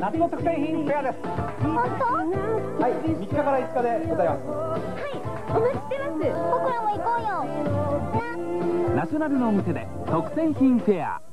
夏の特典品フェアです。本当？はい3日から5日でございます。はいお待ちしてます。僕らも行こうよ。ナショナルのお店で特典品フェア。